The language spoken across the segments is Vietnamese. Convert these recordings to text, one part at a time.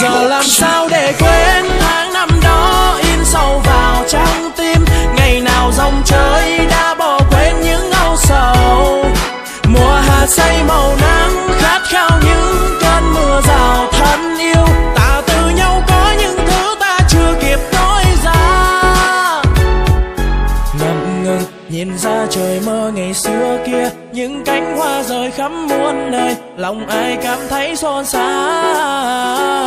giờ làm sao để quên tháng năm đó in sâu vào trong tim? Ngày nào dòng chơi đã bỏ quên những âu sầu? Mùa hạ say màu nắng khát khao những cơn mưa rào thân yêu. Ta từ nhau có những thứ ta chưa kịp nói ra. Ngập ngừng, nhìn ra trời mơ ngày xưa kia. Những cánh hoa rơi khắp muôn nơi, lòng ai cảm thấy xôn xao?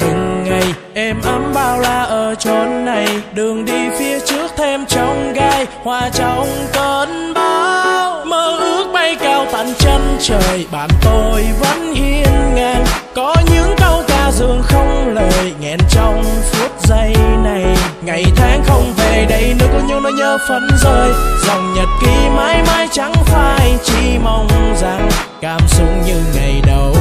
Từng ngày. Em ấm bao la ở chốn này, đường đi phía trước thêm trong gai. Hoa trong cơn bão, mơ ước bay cao tận chân trời. Bạn tôi vẫn hiên ngang, có những câu ca dường không lời. Nghẹn trong phút giây này, ngày tháng không về đây. Nữa có những nỗi nhớ phấn rơi, dòng nhật ký mãi mãi chẳng phai. Chỉ mong rằng cảm xúc như ngày đầu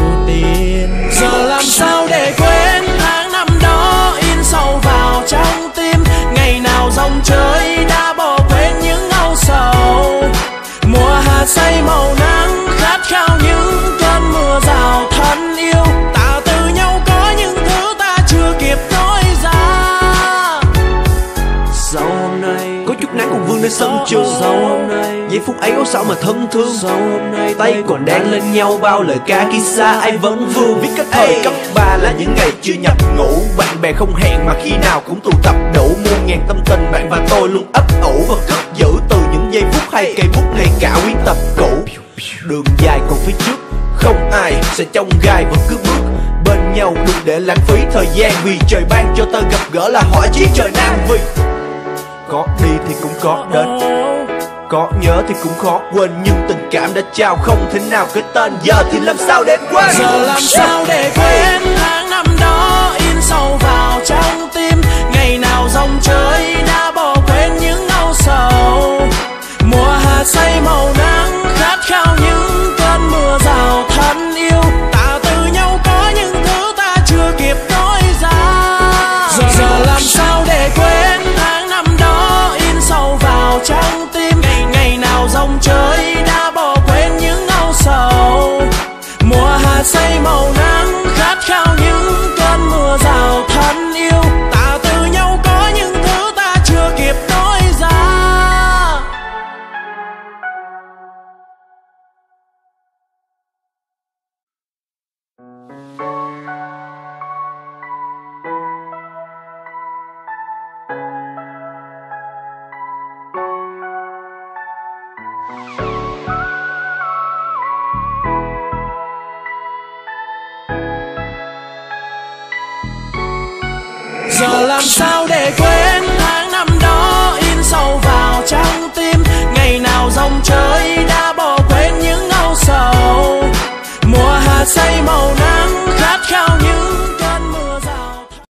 hôm nay. Giây phút ấy có sao mà thân thương? Tay còn đang lên nhau bao lời ca khi xa ai vẫn vương. Viết cách thời cấp 3 là những ngày chưa nhập ngủ Bạn bè không hẹn mà khi nào cũng tụ tập đủ. Muôn ngàn tâm tình bạn và tôi luôn ấp ủ Và cất giữ từ những giây phút hay cây bút hay cả quyển tập cũ. Đường dài còn phía trước Không ai sẽ trong gai vẫn cứ bước bên nhau đừng để lãng phí thời gian. Vì trời ban cho ta gặp gỡ là hỏi chí trời nam. Vì có đi thì cũng có đến. Có nhớ thì cũng khó quên nhưng tình cảm đã trao không thể nào cái tên. Giờ thì làm sao để quên? Giờ làm sao để quên? Tháng năm đó làm sao để quên?